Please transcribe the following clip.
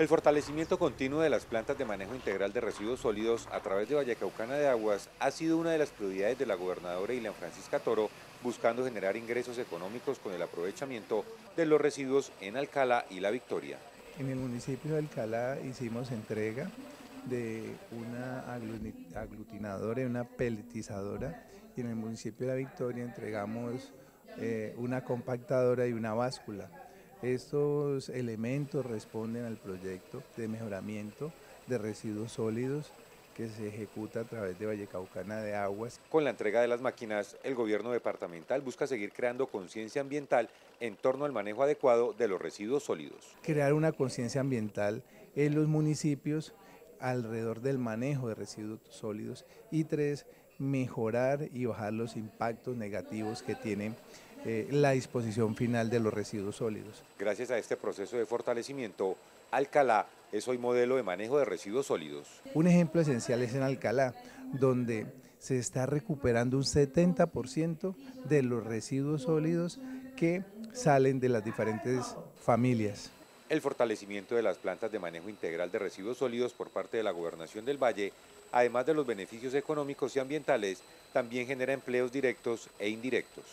El fortalecimiento continuo de las plantas de manejo integral de residuos sólidos a través de Vallecaucana de Aguas ha sido una de las prioridades de la gobernadora Ilan Francisca Toro, buscando generar ingresos económicos con el aprovechamiento de los residuos en Alcalá y La Victoria. En el municipio de Alcalá hicimos entrega de una aglutinadora y una pelletizadora y en el municipio de La Victoria entregamos eh, una compactadora y una báscula. Estos elementos responden al proyecto de mejoramiento de residuos sólidos que se ejecuta a través de Vallecaucana de Aguas. Con la entrega de las máquinas, el gobierno departamental busca seguir creando conciencia ambiental en torno al manejo adecuado de los residuos sólidos. Crear una conciencia ambiental en los municipios alrededor del manejo de residuos sólidos y tres, mejorar y bajar los impactos negativos que tiene eh, la disposición final de los residuos sólidos. Gracias a este proceso de fortalecimiento, Alcalá es hoy modelo de manejo de residuos sólidos. Un ejemplo esencial es en Alcalá, donde se está recuperando un 70% de los residuos sólidos que salen de las diferentes familias. El fortalecimiento de las plantas de manejo integral de residuos sólidos por parte de la Gobernación del Valle, además de los beneficios económicos y ambientales, también genera empleos directos e indirectos.